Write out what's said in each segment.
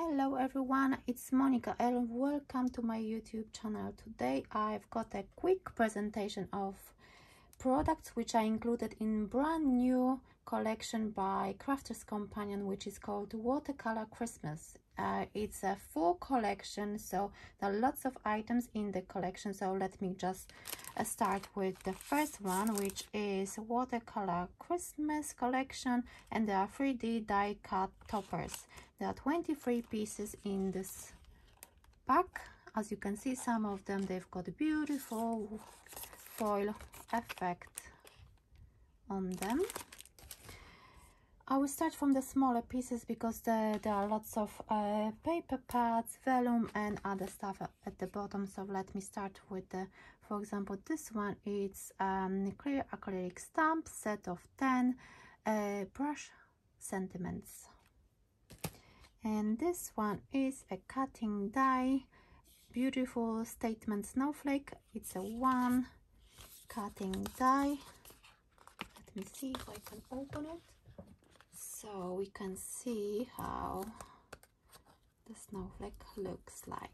Hello everyone, it's Monika and welcome to my YouTube channel. Today I've got a quick presentation of products which I included in brand new collection by Crafter's Companion which is called Watercolor Christmas. Uh, it's a full collection so there are lots of items in the collection so let me just uh, start with the first one which is Watercolor Christmas collection and there are 3D die cut toppers. There are 23 pieces in this pack. As you can see some of them they've got beautiful foil effect on them I will start from the smaller pieces because the, there are lots of uh, paper pads, vellum and other stuff at the bottom. So let me start with the, for example, this one it's um, clear acrylic stamp set of 10 uh, brush sentiments. And this one is a cutting die, beautiful statement snowflake. It's a one cutting die. Let me see if I can open it so we can see how the snowflake looks like.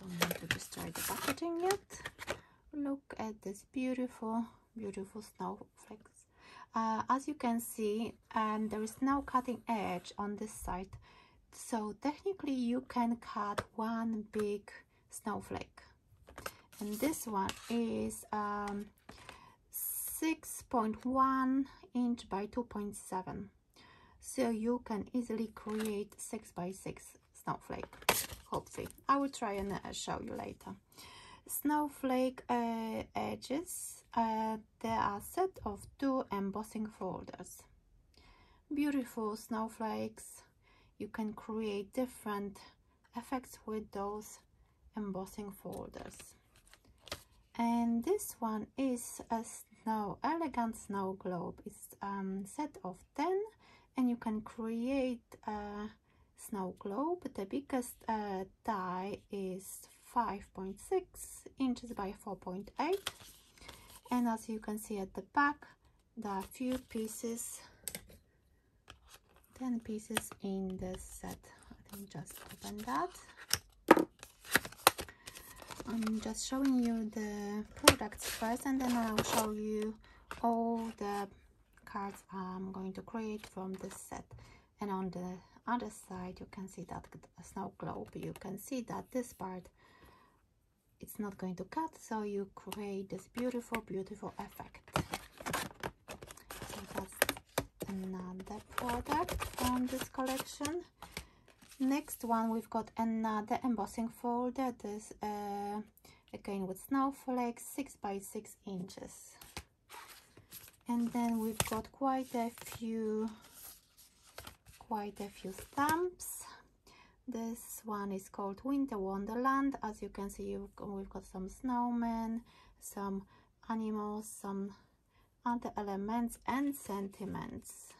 Don't want to destroy the packaging yet. Look at this beautiful beautiful snowflakes. Uh, as you can see um, there is no cutting edge on this side. So technically you can cut one big snowflake and this one is um, 6.1 inch by 2.7 so you can easily create 6 by 6 snowflake hopefully. I will try and uh, show you later. Snowflake uh, edges uh, there are set of two embossing folders. Beautiful snowflakes. You can create different effects with those embossing folders and this one is a snow elegant snow globe. It's um set of 10 and you can create a snow globe. The biggest uh, die is 5.6 inches by 4.8 and as you can see at the back there are few pieces 10 pieces in the set. Let me just open that I'm just showing you the products first and then I'll show you all the cards I'm going to create from this set. And on the other side you can see that snow globe. You can see that this part it's not going to cut so you create this beautiful beautiful effect. So that's another product from this collection. Next one we've got another embossing folder. This uh, again with snowflakes six by six inches. And then we've got quite a few quite a few stamps this one is called winter wonderland. As you can see we've got some snowmen some animals some other elements and sentiments.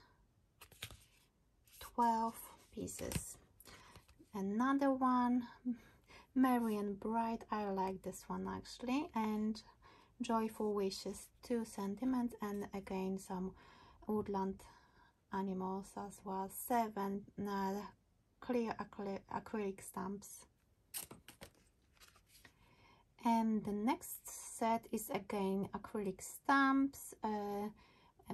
12 pieces. Another one and bright i like this one actually and joyful wishes two sentiments and again some woodland animals as well. Seven uh, clear acrylic, stamps. And the next set is again acrylic stamps uh,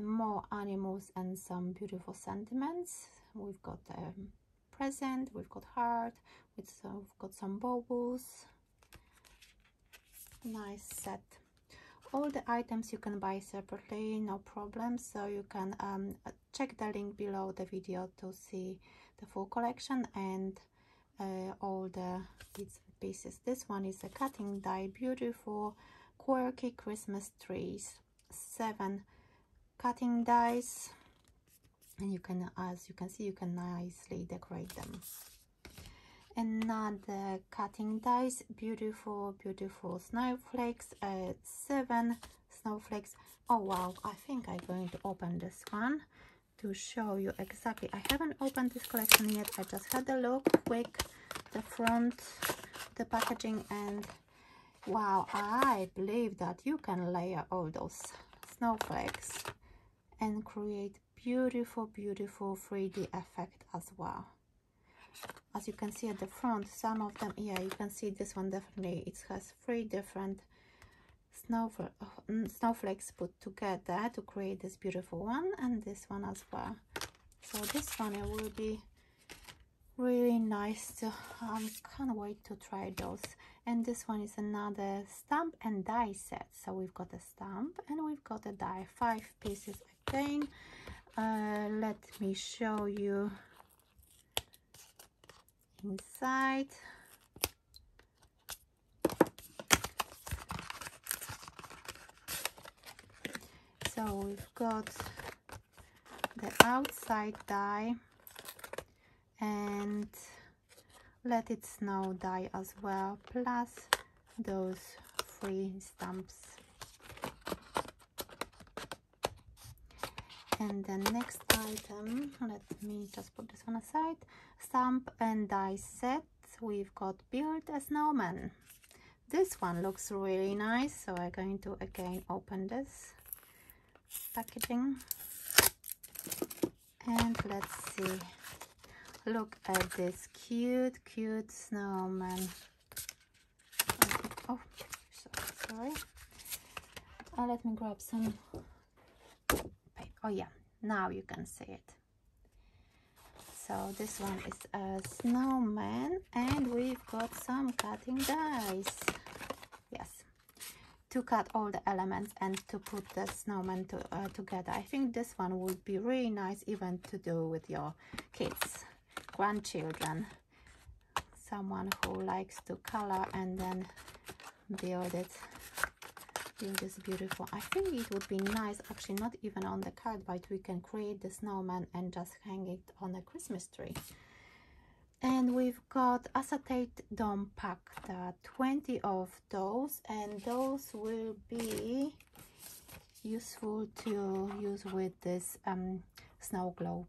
more animals and some beautiful sentiments. We've got um, present we've got heart with some, we've got some bubbles. Nice set. All the items you can buy separately no problem. So you can um, check the link below the video to see the full collection and uh, all the bits and pieces. This one is a cutting die beautiful quirky christmas trees. Seven cutting dies. And you can as you can see you can nicely decorate them another cutting dies beautiful beautiful snowflakes uh, seven snowflakes. Oh wow i think i'm going to open this one to show you exactly. I haven't opened this collection yet. I just had a look quick the front the packaging and wow i believe that you can layer all those snowflakes and create beautiful beautiful 3d effect as well as you can see at the front some of them yeah you can see this one definitely. It has three different mm, snowflakes put together to create this beautiful one and this one as well. So this one it will be really nice to um, can't wait to try those. And this one is another stamp and die set. So we've got a stamp and we've got a die. Five pieces again uh, let me show you inside. So we've got the outside die and let it snow die as well plus those three stamps and the next item let me just put this one aside stamp and die set. We've got build a snowman. This one looks really nice so i'm going to again open this packaging. And let's see. Look at this cute cute snowman. Oh so sorry. Uh, let me grab some oh yeah. Now you can see it. So this one is a snowman and we've got some cutting dies yes. To cut all the elements and to put the snowman to, uh, together. I think this one would be really nice even to do with your kids grandchildren. Someone who likes to color and then build it build this beautiful. I think it would be nice actually not even on the card but we can create the snowman and just hang it on a christmas tree. And we've got acetate dome pack are 20 of those and those will be useful to use with this um, snow globe.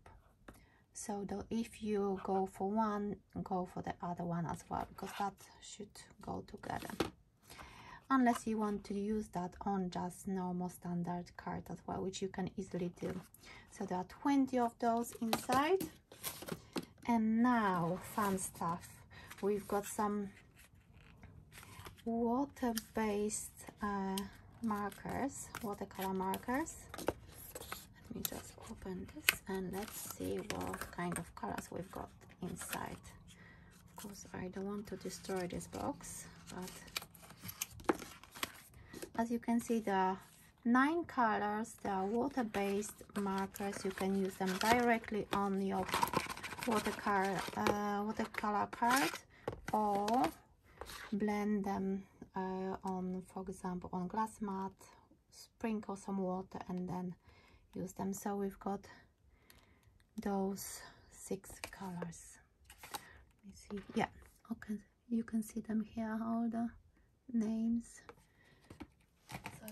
So the, if you go for one go for the other one as well because that should go together unless you want to use that on just normal standard card as well which you can easily do. So there are 20 of those inside. And now fun stuff. We've got some water-based uh, markers watercolor markers. Let me just open this and let's see what kind of colors we've got inside. Of course I don't want to destroy this box but as you can see there are nine colors. They are water-based markers. You can use them directly on your watercolor uh, watercolor card or blend them uh, on for example on glass mat sprinkle some water and then use them. So we've got those six colors. Let me see. Yeah. Okay. You can see them here all the names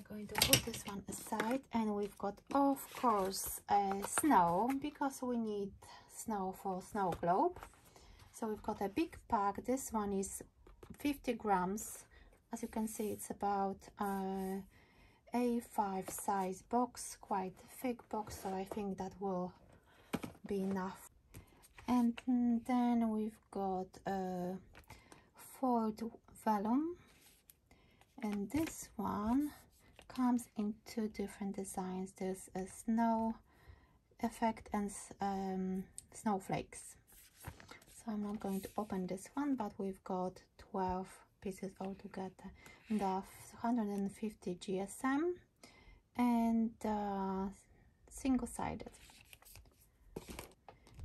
i'm going to put this one aside and we've got of course uh, snow because we need snow for snow globe. So we've got a big pack. This one is 50 grams. As you can see it's about uh, a5 size box quite thick box so I think that will be enough. And then we've got a foiled vellum and this one comes in two different designs. There's a snow effect and um, snowflakes. So I'm not going to open this one but we've got 12 pieces all together the 150 GSM and uh, single-sided.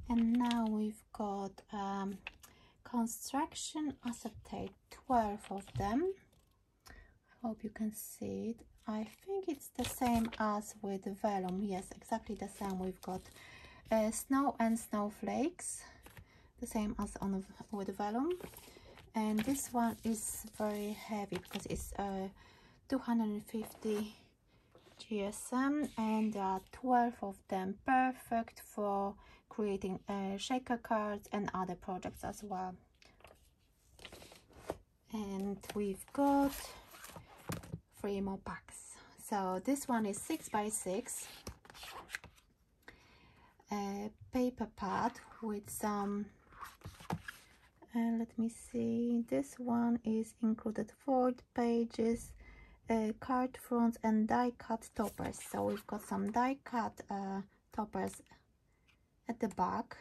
And now we've got um, construction acetate 12 of them hope you can see it. I think it's the same as with vellum. Yes exactly the same. We've got uh, snow and snowflakes the same as on with vellum. And this one is very heavy because it's uh, 250 GSM and there are 12 of them perfect for creating uh, shaker cards and other projects as well. And we've got three more packs so this one is six by six. A paper pad with some and let me see. This one is included four pages uh, card fronts and die cut toppers. So we've got some die cut uh, toppers at the back.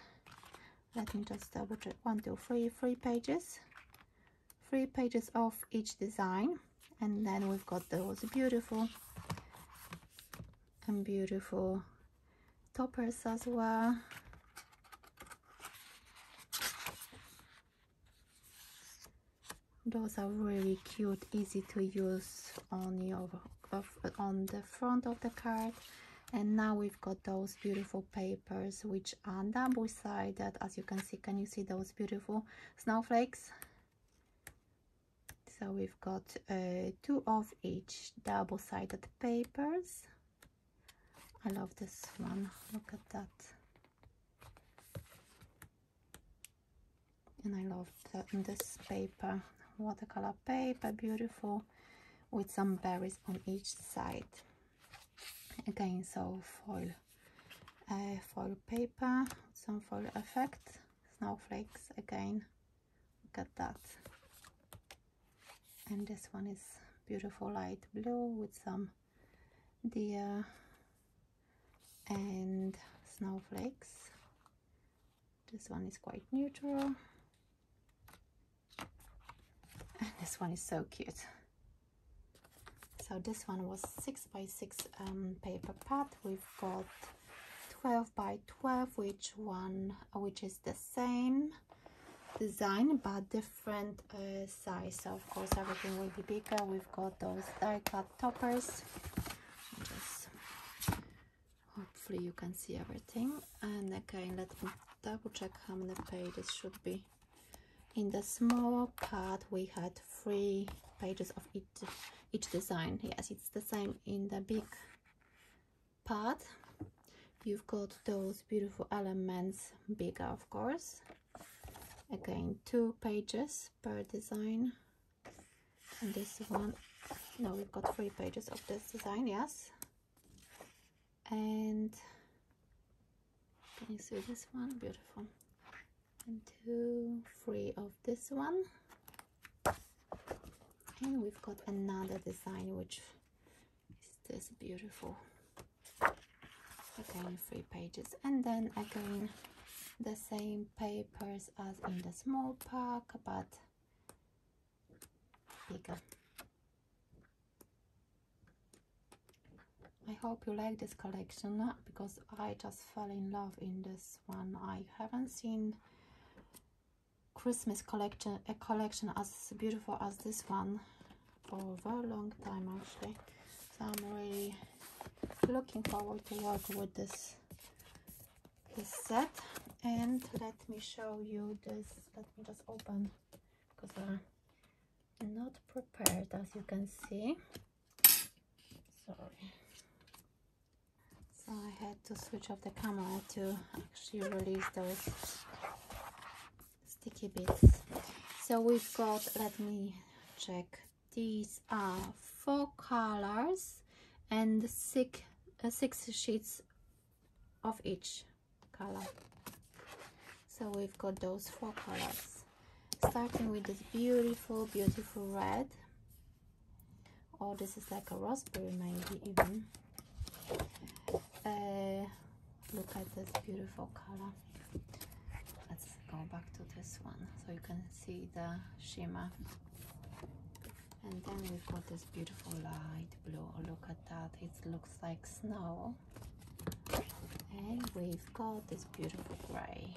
Let me just double check. One two three three pages. Three pages of each design and then we've got those beautiful and beautiful toppers as well. Those are really cute easy to use on your on the front of the card. And now we've got those beautiful papers which are double-sided. As you can see can you see those beautiful snowflakes so we've got uh, two of each double-sided papers. I love this one. Look at that. And I love this paper. Watercolor paper beautiful with some berries on each side. Again so foil uh, foil paper some foil effect snowflakes again. Look at that and this one is beautiful light blue with some deer and snowflakes. This one is quite neutral. And this one is so cute. So this one was 6 by 6 um, paper pad we've got 12 by 12 which one which is the same design but different uh, size. So of course everything will be bigger. We've got those die cut toppers. Just hopefully you can see everything. And again let me double check how many pages should be in the small part. We had three pages of each each design. Yes it's the same in the big part. You've got those beautiful elements bigger of course again two pages per design. And this one no we've got three pages of this design yes. And can you see this one? Beautiful. And two three of this one. And we've got another design which is this beautiful. Again three pages. And then again the same papers as in the small pack but bigger. I hope you like this collection uh, because I just fell in love in this one. I haven't seen Christmas collection a collection as beautiful as this one for a very long time actually. So I'm really looking forward to work with this this set and let me show you this. Let me just open because I'm not prepared as you can see. Sorry. So I had to switch off the camera to actually release those sticky bits. So we've got let me check. These are four colors and six uh, six sheets of each color so we've got those four colors. Starting with this beautiful beautiful red. Oh this is like a raspberry maybe even. Uh, look at this beautiful color. Let's go back to this one so you can see the shimmer. And then we've got this beautiful light blue. Oh, look at that. It looks like snow. And we've got this beautiful gray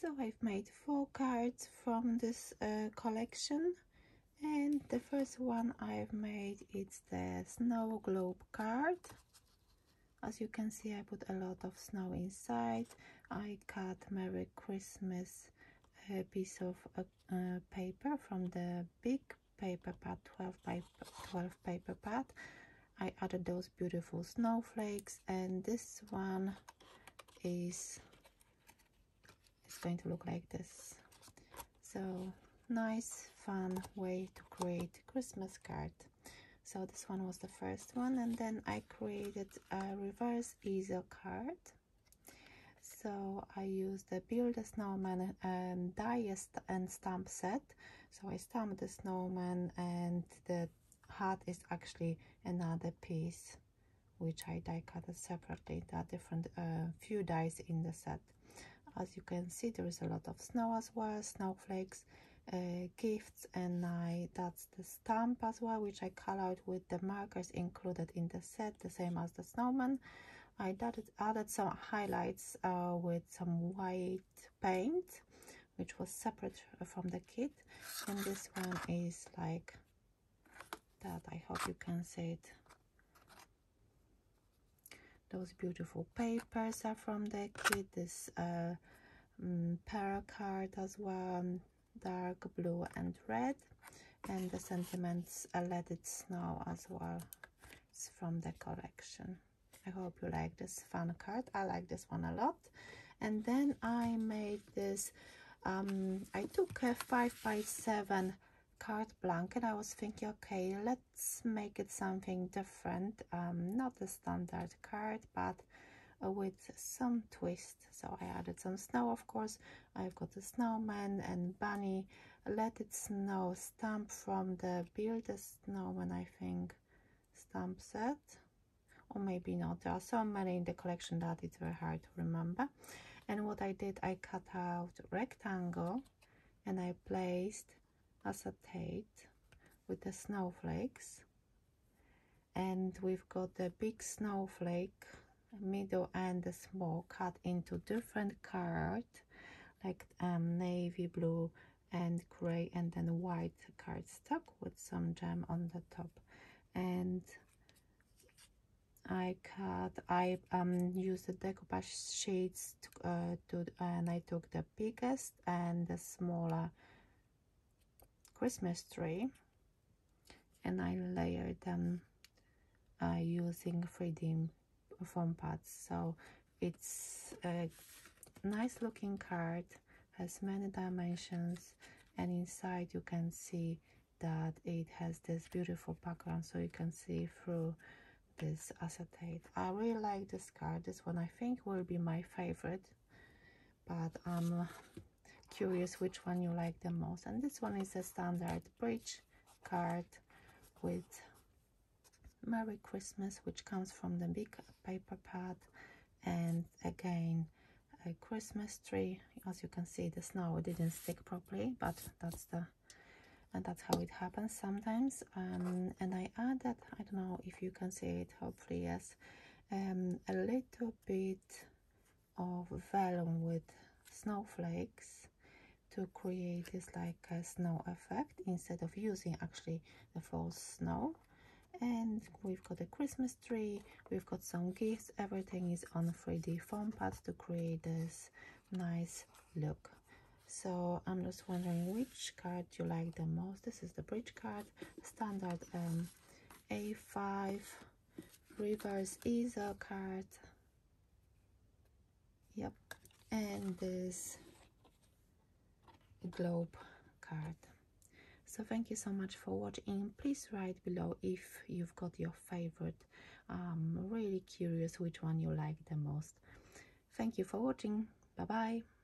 so I've made four cards from this uh, collection. And the first one I've made is the snow globe card. As you can see I put a lot of snow inside. I cut Merry Christmas a piece of uh, uh, paper from the big paper pad 12 by 12 paper pad. I added those beautiful snowflakes. And this one is it's going to look like this. So nice fun way to create Christmas card. So this one was the first one and then I created a reverse easel card. So I used the Build a Snowman and die and stamp set. So I stamped the snowman and the hat is actually another piece which I die cut separately. There are different uh, few dies in the set as you can see there is a lot of snow as well snowflakes uh, gifts and I that's the stamp as well which I colored with the markers included in the set the same as the snowman. I added, added some highlights uh, with some white paint which was separate from the kit. And this one is like that. I hope you can see it those beautiful papers are from the kit this uh, um, para card as well dark blue and red. And the sentiments uh, let it snow as well. It's from the collection. I hope you like this fun card. I like this one a lot. And then i made this um, i took a five by seven card blank and i was thinking okay let's make it something different. Um, not the standard card but uh, with some twist. So I added some snow of course. I've got a snowman and bunny. Let it snow stamp from the build a snowman I think stamp set or maybe not. There are so many in the collection that it's very hard to remember. And what I did I cut out rectangle and I placed acetate with the snowflakes. And we've got the big snowflake middle and the small cut into different card like um, navy blue and gray and then white cardstock with some gem on the top. And I cut I um used the decoupage sheets to, uh, to and I took the biggest and the smaller Christmas tree and I layered them uh, using 3D foam pads. So it's a nice looking card has many dimensions and inside you can see that it has this beautiful background so you can see through this acetate. I really like this card. This one i think will be my favorite but i'm curious which one you like the most and this one is a standard bridge card with Merry Christmas, which comes from the big paper pad, and again a Christmas tree. As you can see, the snow didn't stick properly, but that's the and that's how it happens sometimes. Um, and I added, I don't know if you can see it, hopefully yes, um, a little bit of vellum with snowflakes to create this like a snow effect instead of using actually the false snow. And we've got a christmas tree we've got some gifts everything is on 3d foam pads to create this nice look. So i'm just wondering which card you like the most. This is the bridge card standard um, a5 reverse easel card. Yep. And this globe card. So thank you so much for watching. Please write below if you've got your favorite i'm really curious which one you like the most. Thank you for watching. Bye bye